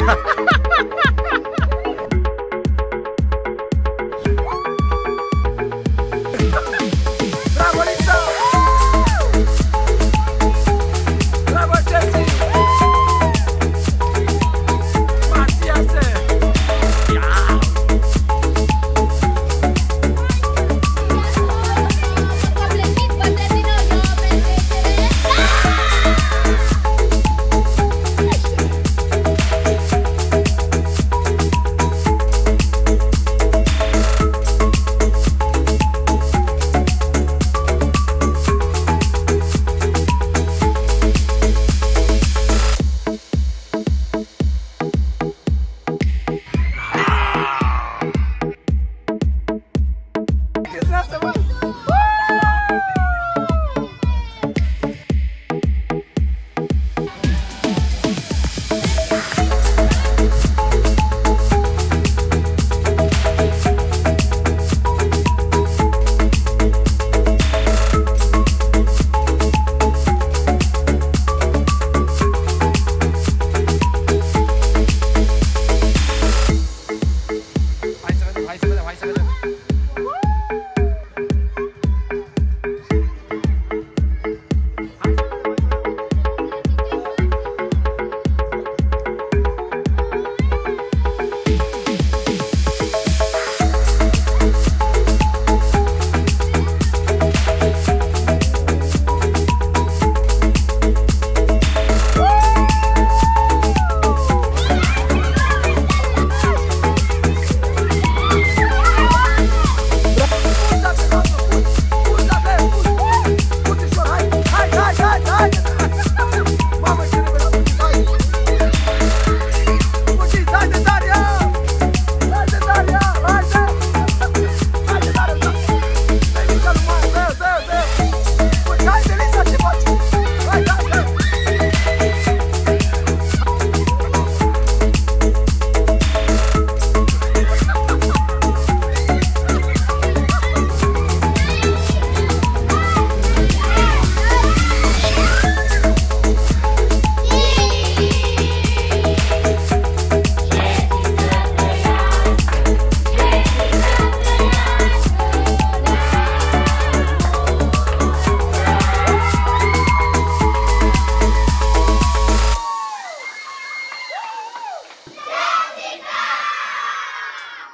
Ha ha ha!